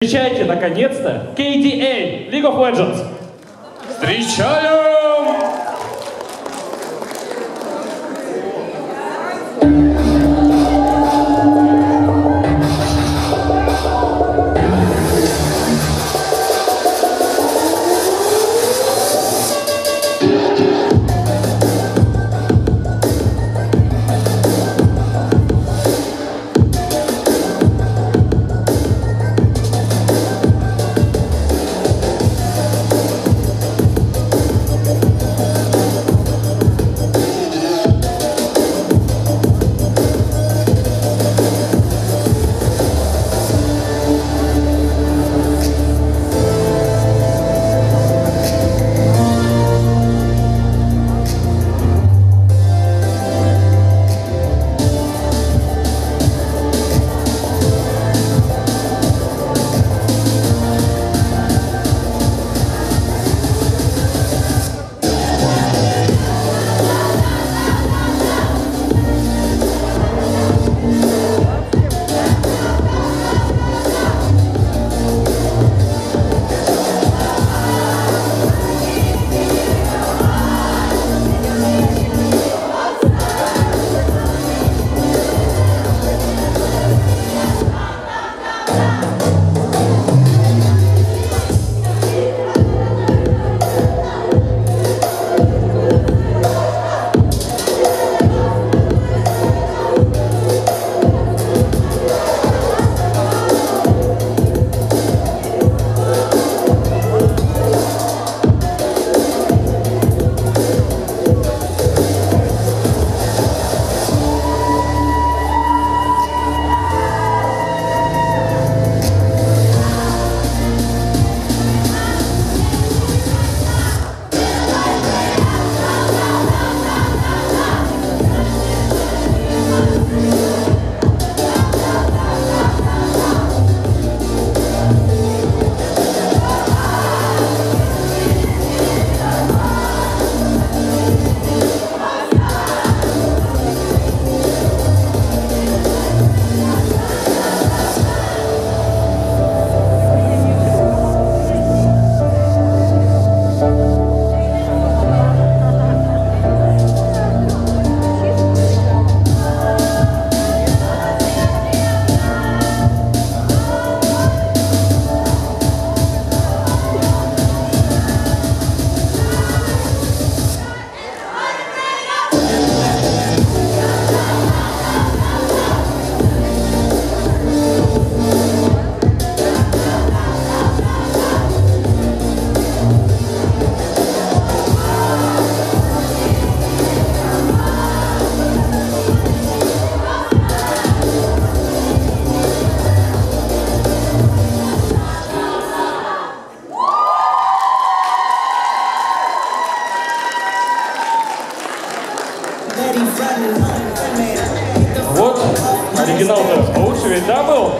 Встречайте, наконец-то, KDA, League of Legends. Встречаем! Вот, оригинал-то получше ведь, да, был?